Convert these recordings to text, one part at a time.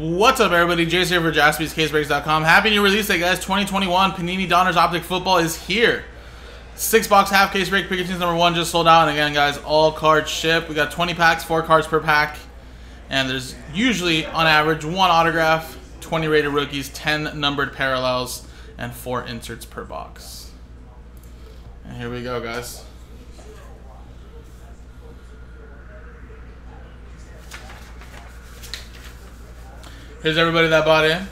What's up, everybody? Jace here for JaspysCaseBreaks.com. Happy new release day, guys. 2021 Panini Donruss Optic Football is here. Six box half case break. Pikachu's number one just sold out. And again, guys, all cards ship. We got 20 packs, four cards per pack. And there's usually, on average, one autograph, 20 rated rookies, 10 numbered parallels, and four inserts per box. And here we go, guys. Here's everybody that bought in.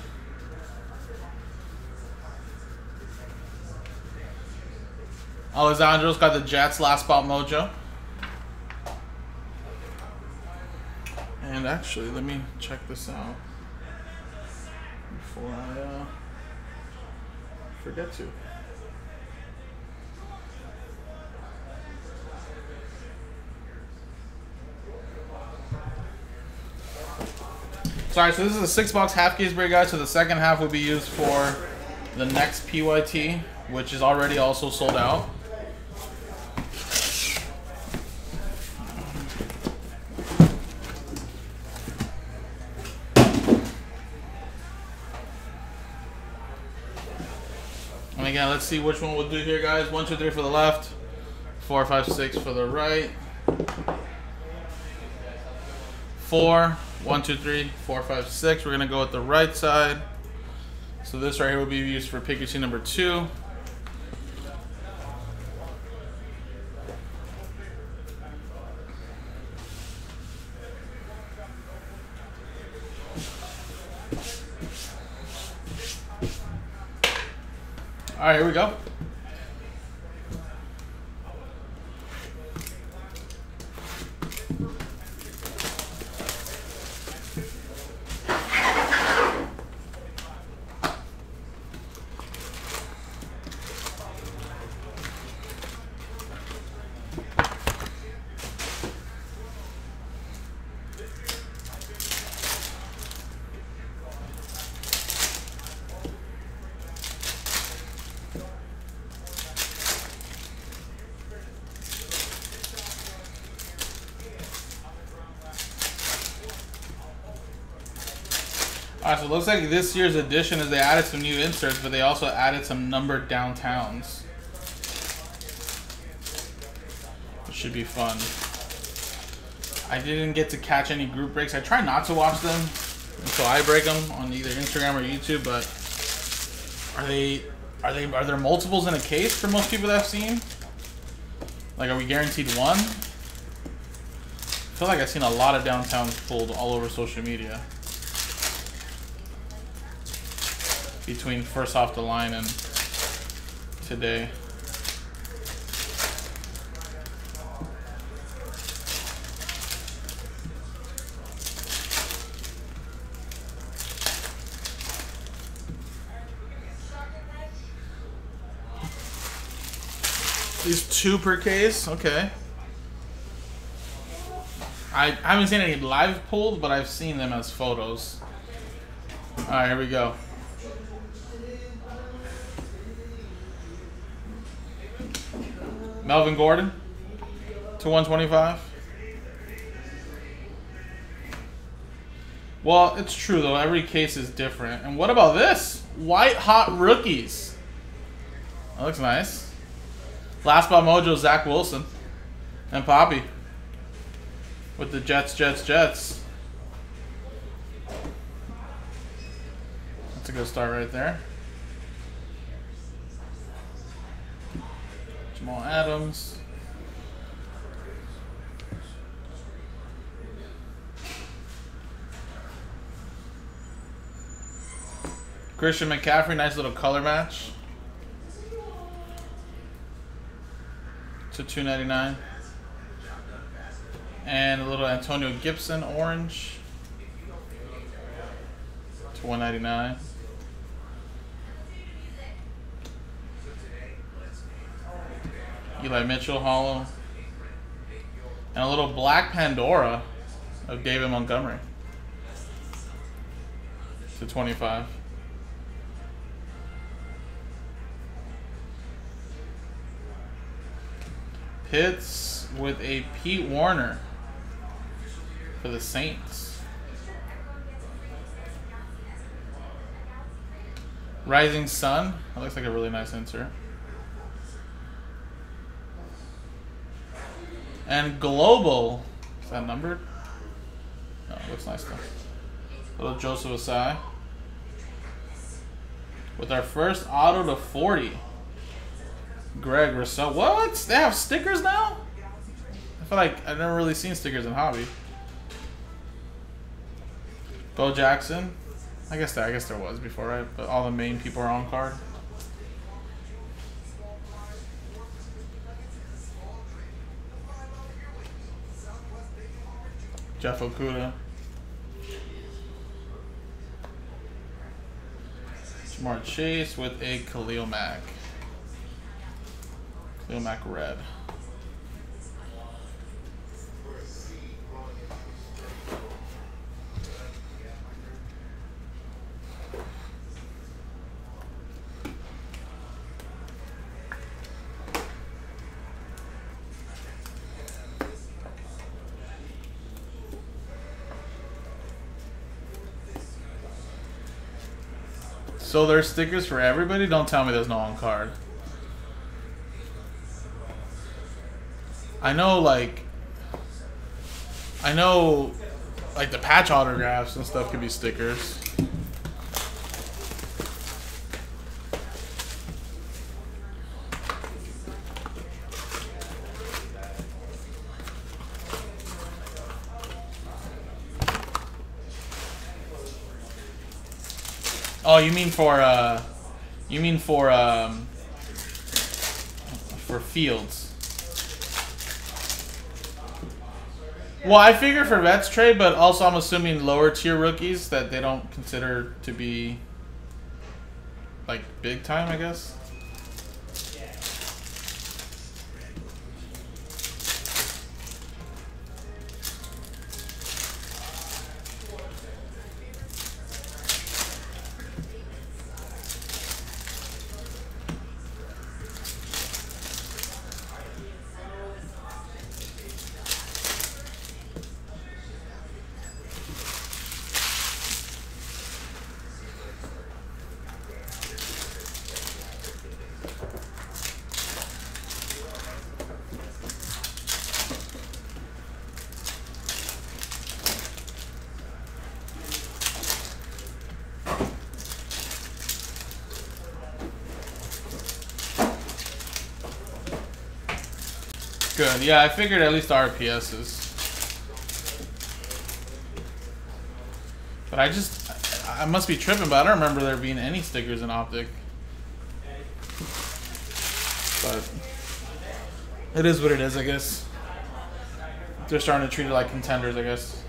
Alessandro's got the Jets last spot mojo. And actually, let me check this out before I uh, forget to. Sorry, so this is a six box half case break, guys. So the second half will be used for the next PYT, which is already also sold out. And again, let's see which one we'll do here, guys. One, two, three for the left. Four, five, six for the right. Four. One, two, three, four, five, six. We're gonna go with the right side. So this right here will be used for Pikachu number two. All right, here we go. Alright, so it looks like this year's edition is they added some new inserts, but they also added some numbered downtowns. It should be fun. I didn't get to catch any group breaks. I try not to watch them until I break them on either Instagram or YouTube, but are they are they are there multiples in a case for most people that I've seen? Like are we guaranteed one? I feel like I've seen a lot of downtowns pulled all over social media. Between first off the line and today. These two per case, okay. I haven't seen any live pulled, but I've seen them as photos. Alright, here we go. Melvin Gordon to 125. Well, it's true though. Every case is different. And what about this? White hot rookies. That looks nice. Last spot mojo, Zach Wilson and Poppy with the Jets, Jets, Jets. That's a good start right there. Jamal Adams. Christian McCaffrey, nice little color match. To 299. And a little Antonio Gibson orange. To 199. Eli Mitchell hollow. And a little black Pandora of David Montgomery. To 25. Pitts with a Pete Werner for the Saints. Rising Sun. That looks like a really nice insert. And Global. Is that numbered? No, looks nice though. Little Joseph Ossai. With our first auto to 40. Greg Rousseau. What? They have stickers now? I feel like I've never really seen stickers in hobby. Bo Jackson. I guess that I guess there was before, right? But all the main people are on card. Jeff Okudah. Ja'Marr Chase with a Khalil Mack. Khalil Mack red. So there's stickers for everybody? Don't tell me there's no on card. I know like I know like the patch autographs and stuff could be stickers. Oh, you mean for uh, you mean for um, for Fields? Well, I figure for vets trade, but also I'm assuming lower tier rookies that they don't consider to be like big time, I guess. Good. Yeah, I figured at least RPSs. But I just, I, must be tripping, but I don't remember there being any stickers in Optic. But it is what it is, I guess. They're starting to treat it like contenders, I guess.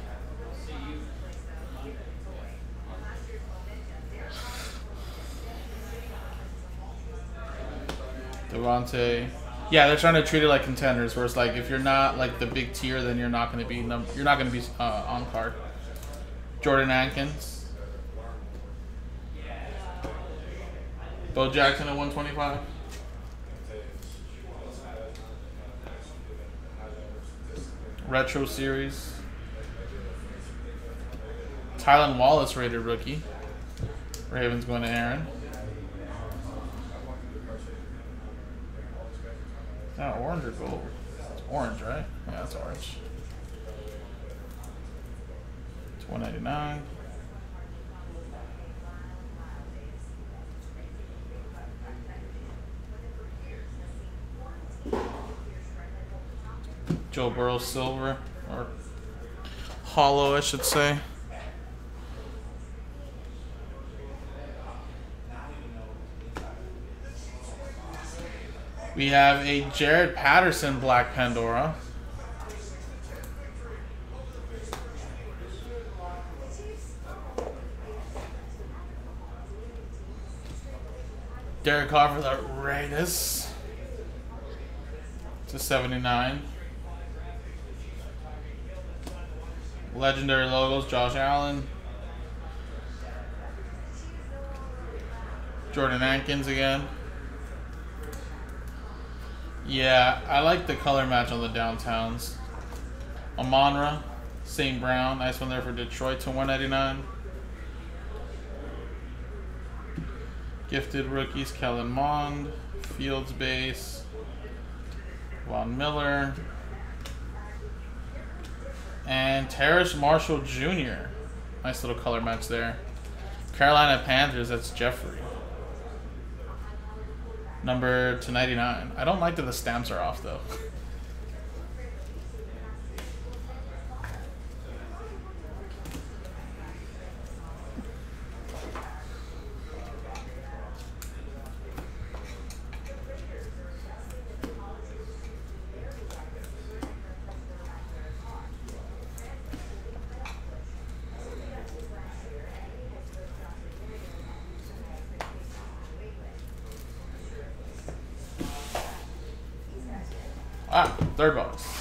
Devontae. Yeah, they're trying to treat it like contenders, where it's like if you're not like the big tier, then you're not going to be num- you're not going to be uh, on card. Jordan Akins, Bo Jackson at 125. Retro series. Tylan Wallace rated rookie. Ravens going to Aaron. Not orange or gold? Orange, right? Yeah, it's orange. It's one ninety nine. Joe Burrow silver or hollow, I should say. We have a Jaret Patterson Black Pandora. Derek Carr for the Raiders. To 79. Legendary logos, Josh Allen. Jordan Akins again. Yeah, I like the color match on the downtowns. Amon-Ra, St. Brown, nice one there for Detroit to 199. Gifted rookies, Kellen Mond, Fields base, Von Miller, and Terrace Marshall Jr. Nice little color match there. Carolina Panthers, that's Jeffrey. Number to 99. I don't like that the stamps are off though. Ah, third box.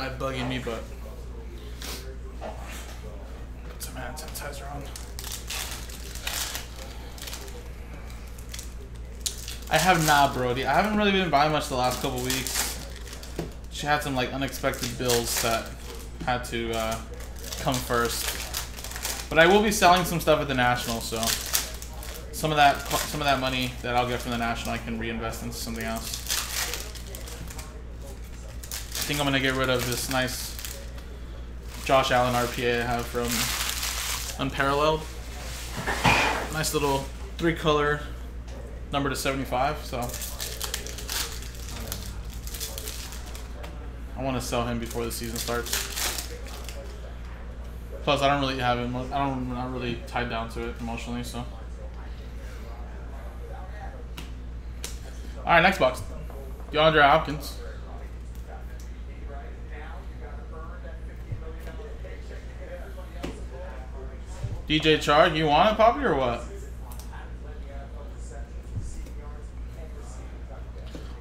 Eye bugging me, but put some hand sanitizer on. I have not, Brody. I haven't really been buying much the last couple weeks. She had some like unexpected bills that had to uh, come first. But I will be selling some stuff at the national, so some of that some of that money that I'll get from the national, I can reinvest into something else. Think I'm gonna get rid of this nice Josh Allen RPA I have from Unparalleled. Nice little three color number to 75, so I want to sell him before the season starts. Plus, I don't really have him. I don't. I'm not really tied down to it emotionally, so. All right, next box. DeAndre Hopkins. DJ Chark, you want it, Poppy, or what?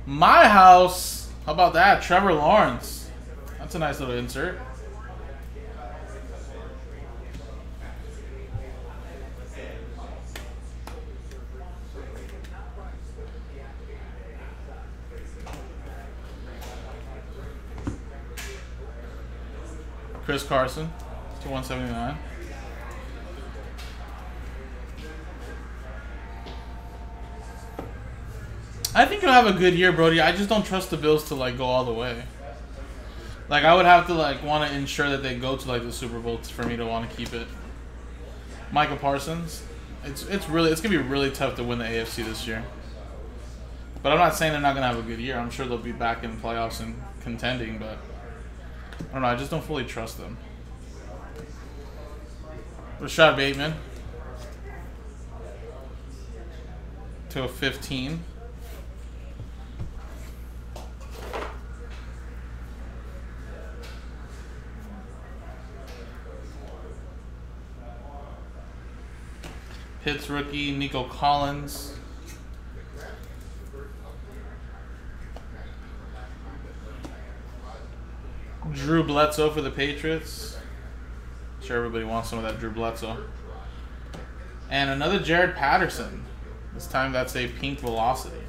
My house. How about that? Trevor Lawrence. That's a nice little insert. Chris Carson to 179. I think he'll have a good year, Brody. I just don't trust the Bills to like go all the way. Like I would have to like want to ensure that they go to like the Super Bowl for me to want to keep it. Michael Parsons, it's it's really it's gonna be really tough to win the AFC this year. But I'm not saying they're not gonna have a good year. I'm sure they'll be back in the playoffs and contending, but I don't know. I just don't fully trust them. Rashod Bateman to a 15. Pitts rookie Nico Collins. Drew Bledsoe for the Patriots. sure everybody wants some of that Drew Bledsoe. And another Jaret Patterson. This time that's a pink velocity.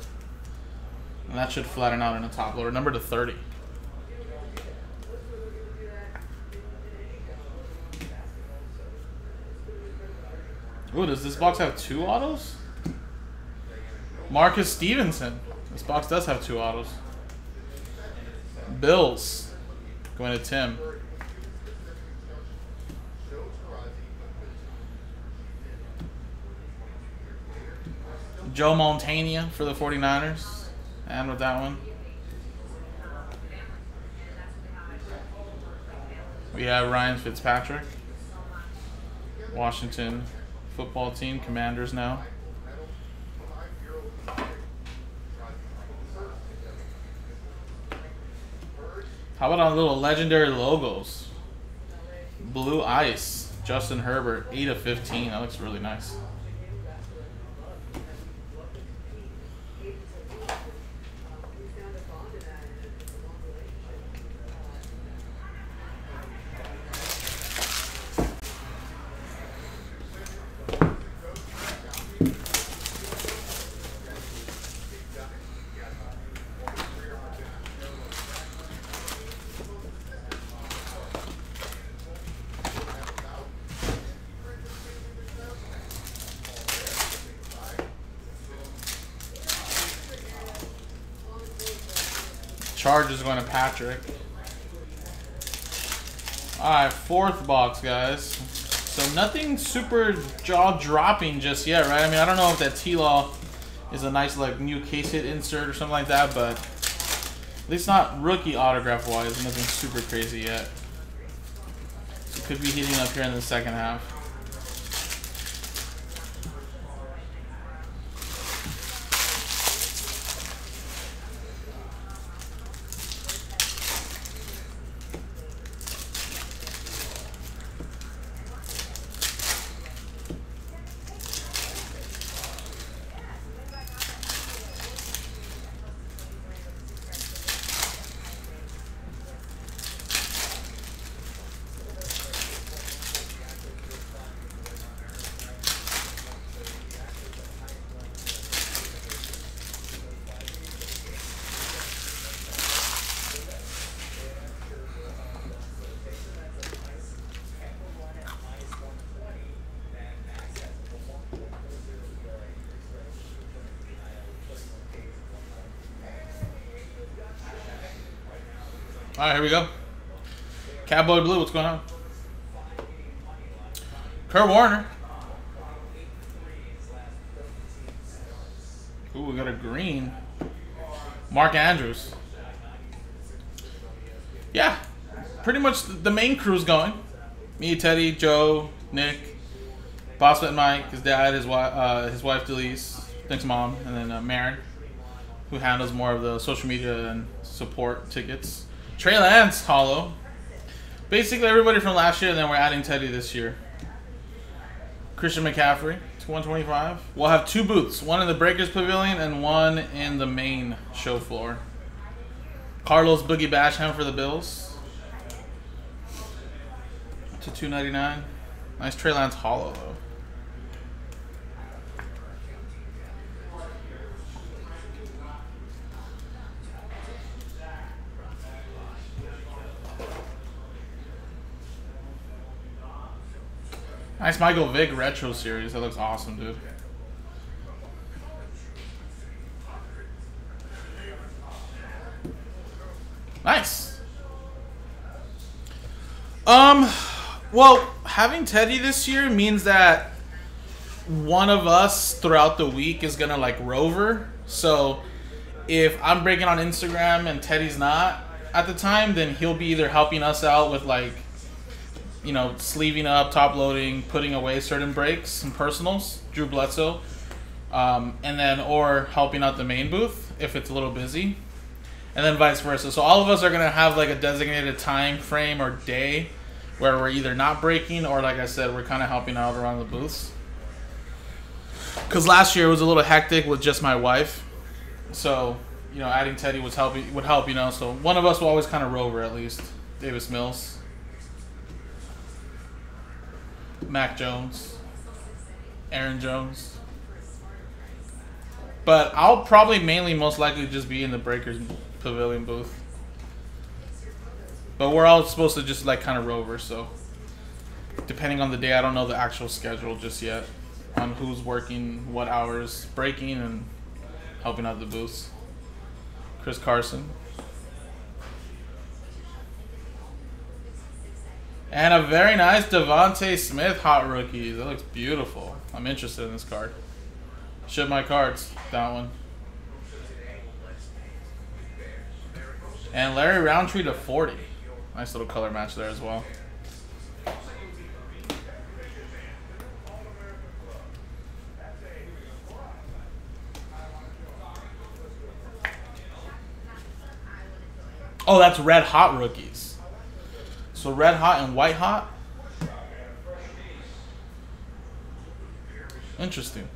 And that should flatten out in a top loader. Number to 30. Does this box have two autos? Marquez Stevenson. This box does have two autos. Bills. Going to Tim. Joe Montana for the 49ers. And with that one. We have Ryan Fitzpatrick. Washington football team, Commanders now. How about on little legendary logos? Blue Ice, Justin Herbert, 8 of 15. That looks really nice. Charges going to Patrick. Alright, fourth box, guys. So nothing super jaw-dropping just yet, right? I mean, I don't know if that T-Law is a nice, like, new case hit insert or something like that, but at least not rookie autograph-wise, nothing super crazy yet. So could be heating up here in the second half. All right, here we go. Cowboy Blue, what's going on? Kurt Warner. Ooh, we got a green. Mark Andrews. Yeah, pretty much the main crew's going. Me, Teddy, Joe, Nick, Boss and Mike, his dad, his wife, uh, his wife Delise, Nick's mom, and then uh, Marin, who handles more of the social media and support tickets. Trey Lance, hollow. Basically everybody from last year, and then we're adding Teddy this year. Christian McCaffrey, 125. We'll have two booths, one in the Breakers Pavilion and one in the main show floor. Carlos Boogie Basham for the Bills. To 299. Nice Trey Lance hollow though. Nice Michael Vick retro series. That looks awesome, dude. Nice. Um, well, having Teddy this year means that one of us throughout the week is gonna like rover. So if I'm breaking on Instagram and Teddy's not at the time, then he'll be either helping us out with like you know, sleeving up, top loading, putting away certain breaks and personals, Drew Bledsoe, um, and then or helping out the main booth if it's a little busy, and then vice versa. So all of us are gonna have like a designated time frame or day where we're either not breaking or, like I said, we're kind of helping out around the booths. Because last year it was a little hectic with just my wife, so you know, adding Teddy was helping would help. You know, so one of us will always kind of rover at least. Davis Mills. Mac Jones, Aaron Jones. But I'll probably mainly most likely just be in the Breakers Pavilion booth. But we're all supposed to just like kind of rover, so depending on the day, I don't know the actual schedule just yet on who's working, what hours, breaking, and helping out the booths. Chris Carson. And a very nice DeVonta Smith hot rookies. That looks beautiful. I'm interested in this card. Ship my cards. That one. And Larry Rountree to 40. Nice little color match there as well. Oh, that's red hot rookies. So red hot and white hot. Interesting.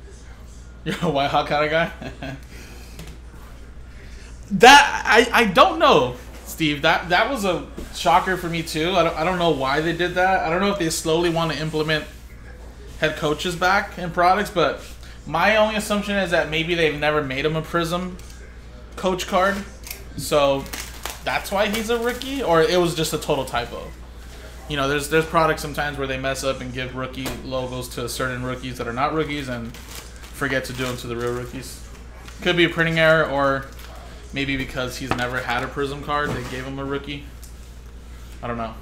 You're a white hot kind of guy. that I I don't know, Steve. That that was a shocker for me too. I don't I don't know why they did that. I don't know if they slowly want to implement head coaches back in products, but my only assumption is that maybe they've never made him a Prizm coach card. So that's why he's a rookie, or it was just a total typo. You know, there's there's products sometimes where they mess up and give rookie logos to certain rookies that are not rookies and forget to do them to the real rookies. Could be a printing error, or maybe because he's never had a Prizm card, they gave him a rookie. I don't know.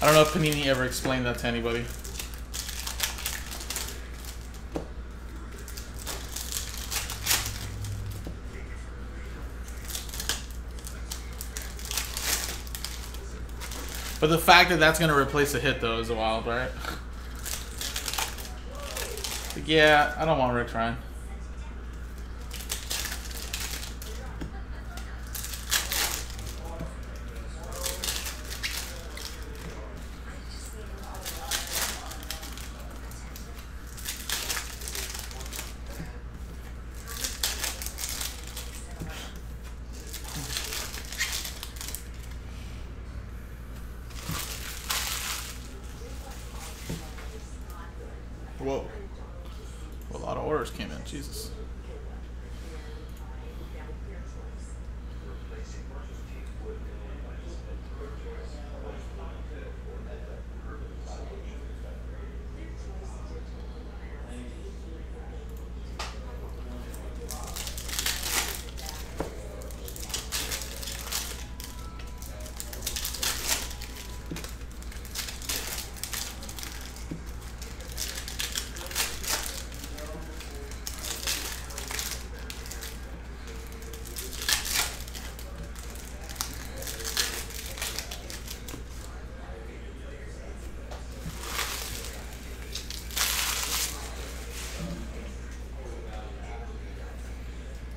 I don't know if Panini ever explained that to anybody. But the fact that that's going to replace a hit, though, is wild, right? Like, yeah, I don't want Rick Ryan. Whoa. A lot of orders came in. Jesus.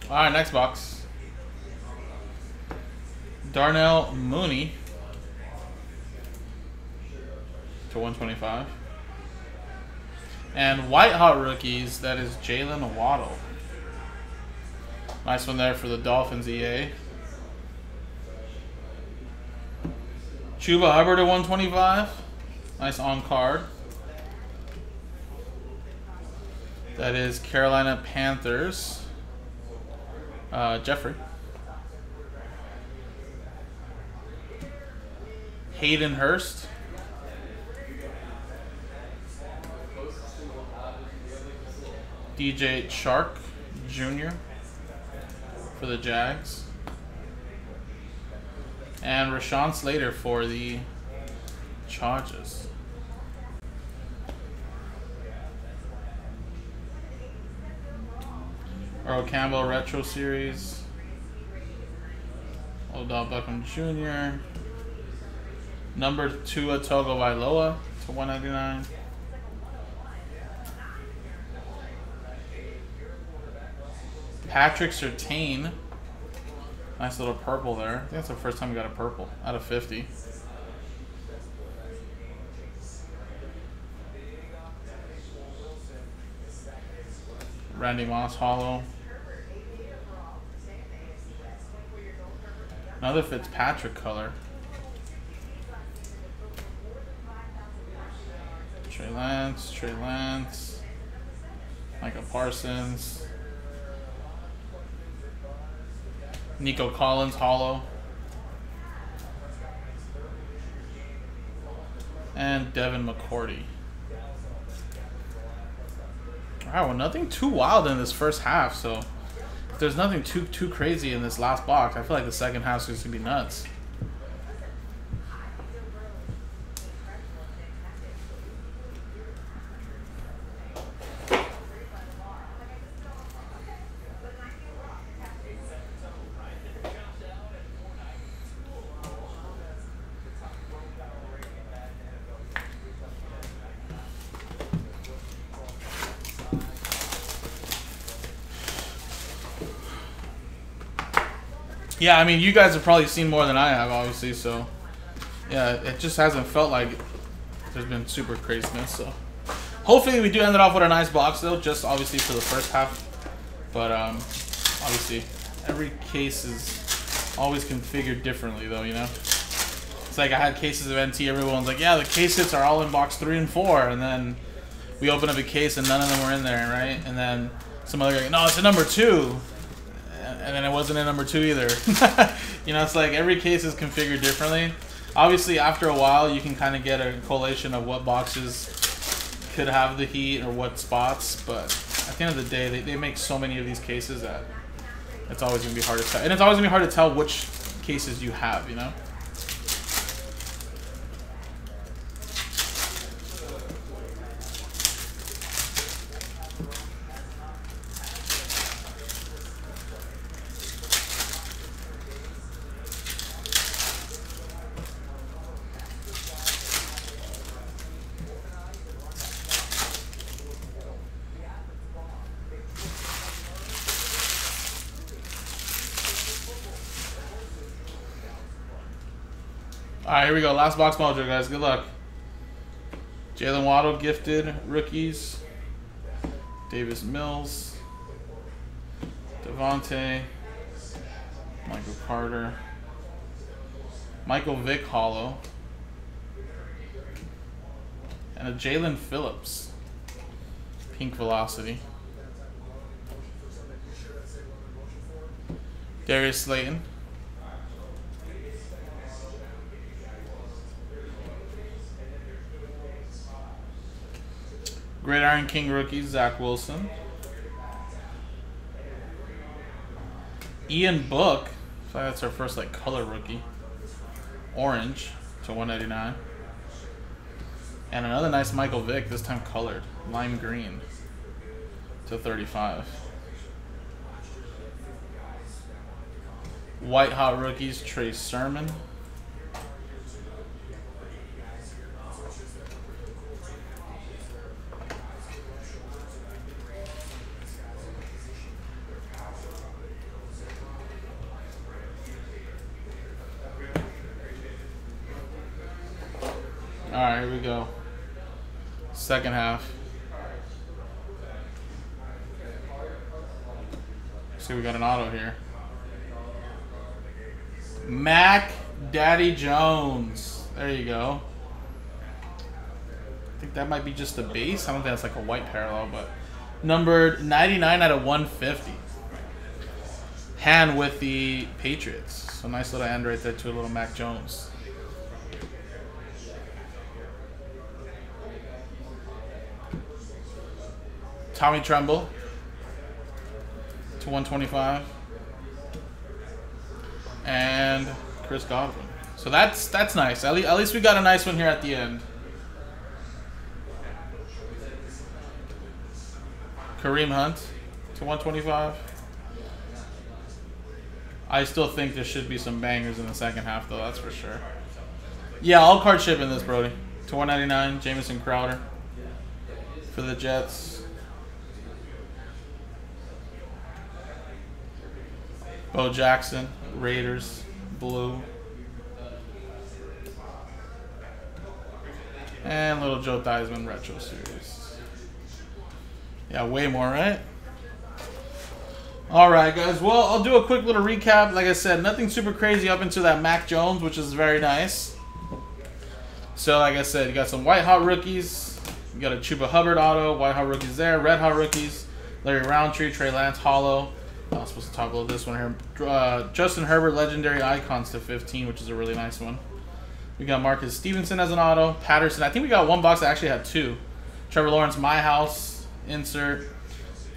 All right, next box. Darnell Mooney to 125. And white hot rookies, that is Jaylen Waddle. Nice one there for the Dolphins EA. Chuba Hubbard to 125. Nice on card. That is Carolina Panthers. Uh, Jeffrey. Hayden Hurst. DJ Chark Jr. for the Jags. And Rashawn Slater for the Chargers. Earl Campbell Retro Series. Odell Beckham Jr. Number two Tagovailoa to 199. Patrick Surtain. Nice little purple there. I think that's the first time we got a purple out of 50. Randy Moss Hollow. Another Fitzpatrick color. Trey Lance, Trey Lance, Micah Parsons, Nico Collins Hollow, and Devin McCourty. Well nothing too wild in this first half, so there's nothing too too crazy in this last box, I feel like the second half is going to be nuts. Yeah, I mean, you guys have probably seen more than I have, obviously. So, yeah, it just hasn't felt like there's been super craziness. So, hopefully, we do end it off with a nice box, though. Just obviously for the first half, but um, obviously, every case is always configured differently, though. You know, it's like I had cases of NT. Everyone's like, "Yeah, the case hits are all in box three and four, and then we open up a case and none of them were in there, right? And then some other guy, no, it's a number two and then it wasn't a number two either. you know, it's like every case is configured differently. Obviously, after a while, you can kind of get a collation of what boxes could have the heat or what spots, but at the end of the day, they, they make so many of these cases that it's always going to be hard to tell. And it's always going to be hard to tell which cases you have, you know? All right, here we go. Last box mojo, guys. Good luck. Jaylen Waddle gifted rookies. Davis Mills. Devontae. Michael Carter. Michael Vick Hollow. And a Jaelan Phillips. Pink Velocity. Darius Slayton. Gridiron King rookie, Zach Wilson. Ian Book. That's our first like color rookie. Orange to 199. And another nice Michael Vick, this time colored. Lime green to 35. White Hot Rookies, Trey Sermon. All right, here we go. Second half. See, we got an auto here. Mac Daddy Jones. There you go. I think that might be just the base. I don't think that's like a white parallel, but numbered 99 out of 150. Hand with the Patriots. So nice little end right there to a little Mac Jones. Tommy Tremble to 125. And Chris Godwin. So that's that's nice. At, le at least we got a nice one here at the end. Kareem Hunt to 125. I still think there should be some bangers in the second half, though. That's for sure. Yeah, all card shipping this, Brody. To 199, Jamison Crowder for the Jets. Bo Jackson, Raiders, blue. And little Joe Theismann retro series. Yeah, way more, right? All right, guys. Well, I'll do a quick little recap. Like I said, nothing super crazy up into that Mac Jones, which is very nice. So, like I said, you got some white hot rookies. You got a Chuba Hubbard auto, white hot rookies there, red hot rookies, Larry Rountree, Trey Lance, hollow. Was supposed to about this one here. Uh, Justin Herbert Legendary Icons to 15, which is a really nice one. We got Marquez Stevenson as an auto. Patterson. I think we got one box that actually had two. Trevor Lawrence, My House, insert.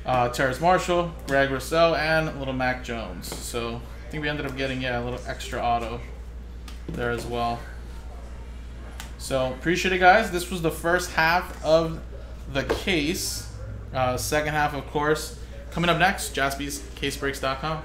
Uh, Terrace Marshall, Greg Rousseau, and little Mac Jones. So I think we ended up getting, yeah, a little extra auto there as well. So appreciate it, guys. This was the first half of the case. Uh, second half, of course, Coming up next, jaspyscasebreaks.com.